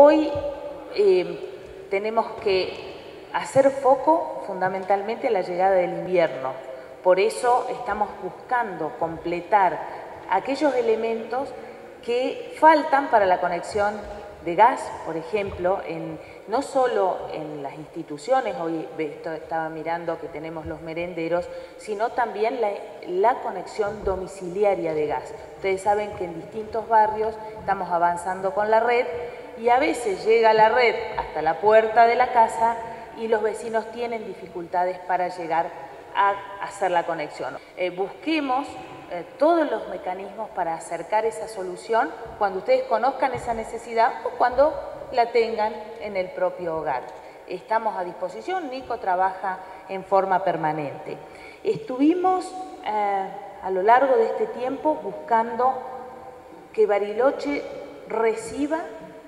hoy eh, tenemos que hacer foco fundamentalmente en la llegada del invierno. Por eso estamos buscando completar aquellos elementos que faltan para la conexión de gas, por ejemplo, no solo en las instituciones, hoy estaba mirando que tenemos los merenderos, sino también la, conexión domiciliaria de gas. Ustedes saben que en distintos barrios estamos avanzando con la red y a veces llega la red hasta la puerta de la casa y los vecinos tienen dificultades para llegar a hacer la conexión. Eh, busquemos eh, todos los mecanismos para acercar esa solución cuando ustedes conozcan esa necesidad o cuando la tengan en el propio hogar. Estamos a disposición, Nico trabaja en forma permanente. Estuvimos eh, a lo largo de este tiempo buscando que Bariloche reciba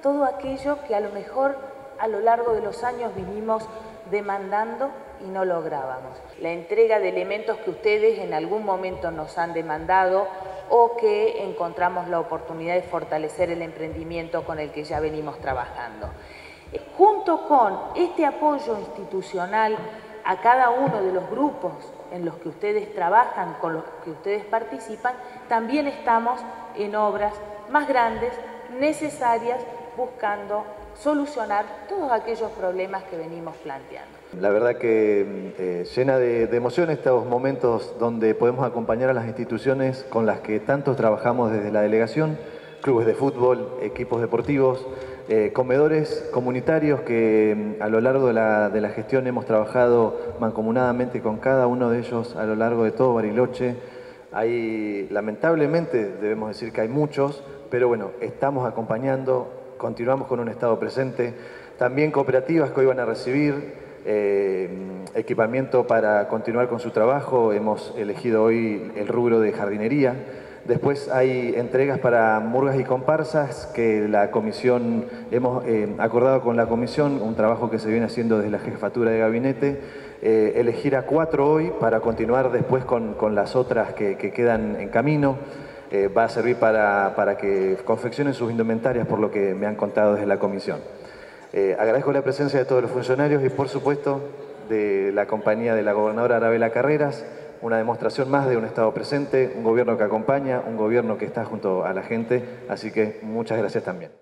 todo aquello que a lo mejor a lo largo de los años vinimos demandando y no lográbamos. La entrega de elementos que ustedes en algún momento nos han demandado o que encontramos la oportunidad de fortalecer el emprendimiento con el que ya venimos trabajando. Junto con este apoyo institucional a cada uno de los grupos en los que ustedes trabajan, con los que ustedes participan, también estamos en obras más grandes, necesarias, buscando solucionar todos aquellos problemas que venimos planteando. La verdad que eh, llena de, emoción estos momentos donde podemos acompañar a las instituciones con las que tanto trabajamos desde la delegación, clubes de fútbol, equipos deportivos, eh, comedores comunitarios que mm, a lo largo de la, de la gestión hemos trabajado mancomunadamente con cada uno de ellos a lo largo de todo Bariloche. Hay, lamentablemente, debemos decir que hay muchos, pero bueno, estamos acompañando, continuamos con un Estado presente. También cooperativas que hoy van a recibir eh, equipamiento para continuar con su trabajo. Hemos elegido hoy el rubro de jardinería. Después hay entregas para murgas y comparsas que la comisión, hemos eh, acordado con la comisión, un trabajo que se viene haciendo desde la jefatura de gabinete, eh, elegir a cuatro hoy para continuar después con, las otras que, quedan en camino. Eh, va a servir para, para que confeccionen sus indumentarias por lo que me han contado desde la comisión. Eh, agradezco la presencia de todos los funcionarios y por supuesto de la compañía de la gobernadora Arabela Carreras, una demostración más de un Estado presente, un gobierno que acompaña, un gobierno que está junto a la gente, así que muchas gracias también.